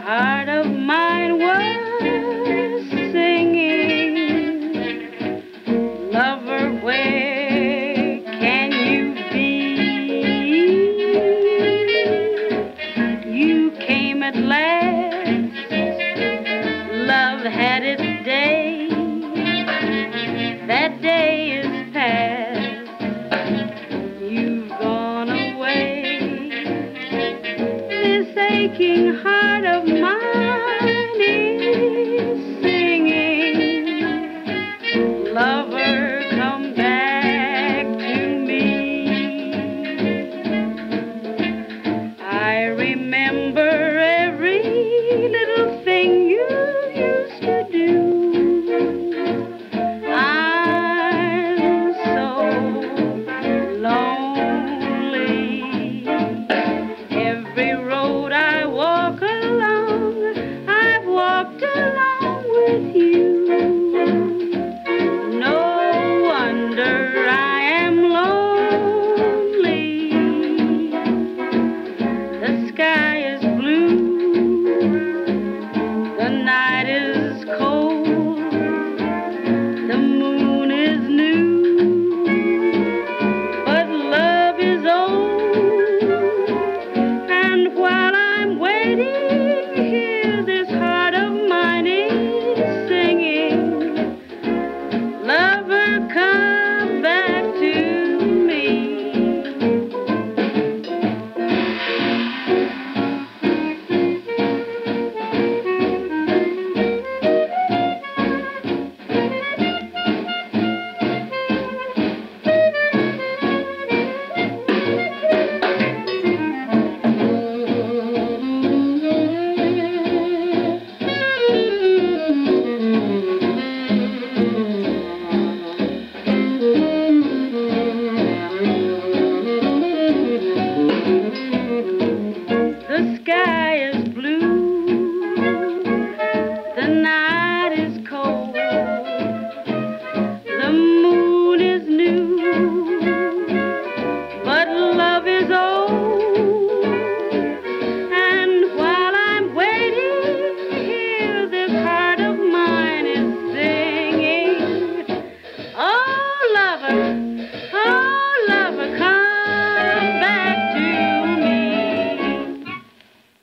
heart of mine was singing, Lover, where can you be? You came at last, love had its day. That day. aching heart of mine is singing. Lover. while I'm waiting.